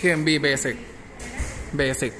TMB Basic Basic